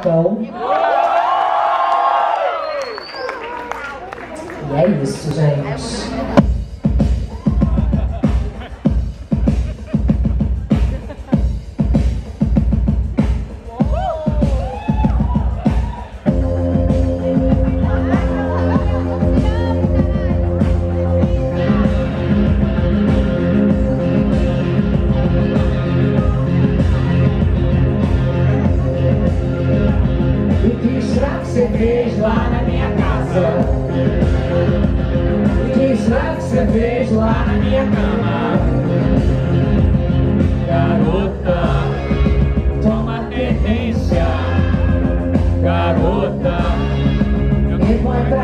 Então, E é isso, gente. Que que você fez lá na minha cama? Garota, toma tendência Garota, eu me encontro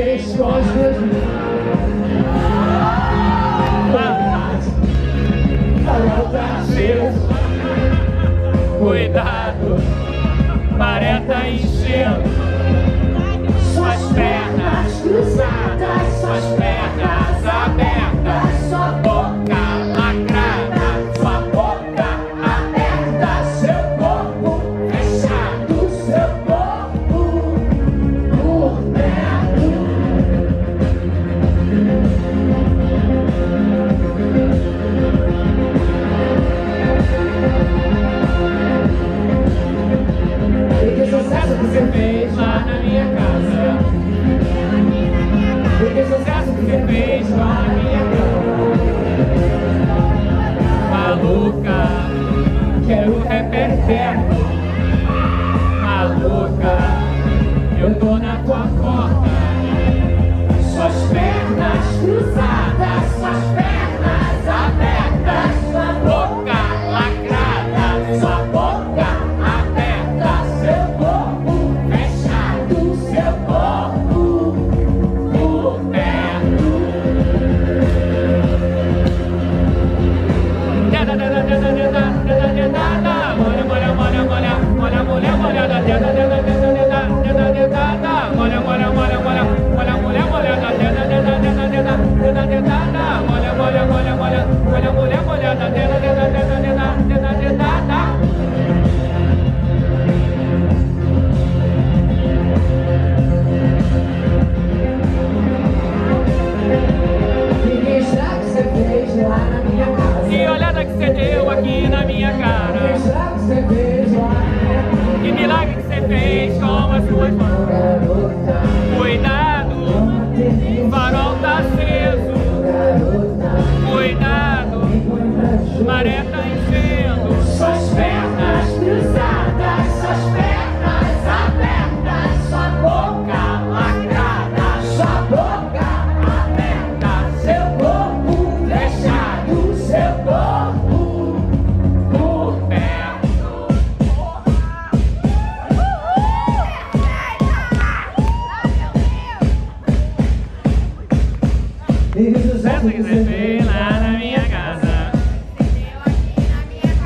face was revealed. suas pernas cruzadas. na minha cara. Que milagre que você fez com as suas mãos. Cuidado, o farol tá aceso. Cuidado, maré tá Teve sucesso que você fez lá na minha casa.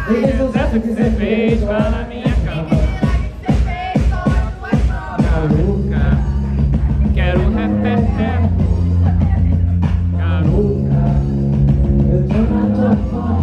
Teve sucesso que você fez lá na minha cama. Caruca, quero repetir. Caruca, eu tô na tua porta.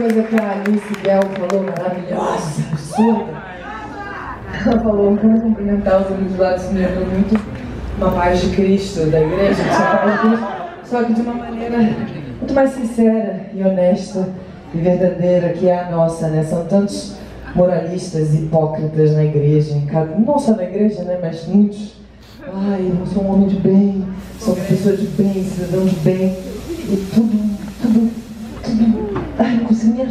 coisa que a Alice Bell falou maravilhosa, absurda. Ela falou, quero cumprimentar os amigos lá do cinema, muito uma paz de Cristo, da igreja, que só fala só que de uma maneira muito mais sincera e honesta e verdadeira que é a nossa, né? São tantos moralistas, hipócritas na igreja, não só na igreja, né? Mas muitos. Ai, eu sou um homem de bem, sou uma pessoa de bem, cidadão de bem. E tudo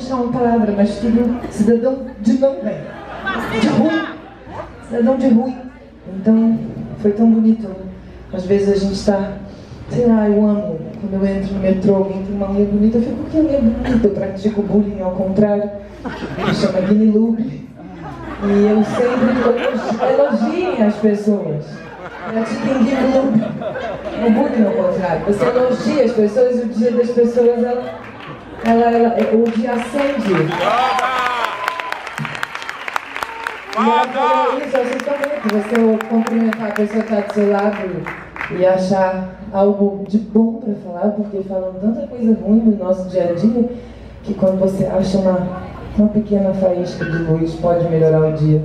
achar uma palavra, mas tudo cidadão de não bem, de ruim, cidadão de ruim. Então, foi tão bonito. Às vezes a gente está sei lá, eu amo quando eu entro no metrô, alguém tem uma unha bonita, eu fico, que unha bonita? Eu pratico bullying ao contrário, me chama Guinea Lube. E eu sempre elogiem as pessoas. Pratiquem Guinea Lube. O bullying ao contrário. Você elogia as pessoas e o dia das pessoas, ela, ela, ela o dia acende. Ela isso, também, que você cumprimentar a pessoa que está do seu lado e achar algo de bom para falar, porque falam tanta coisa ruim no nosso dia a dia que quando você acha uma, uma pequena faísca de luz pode melhorar o dia.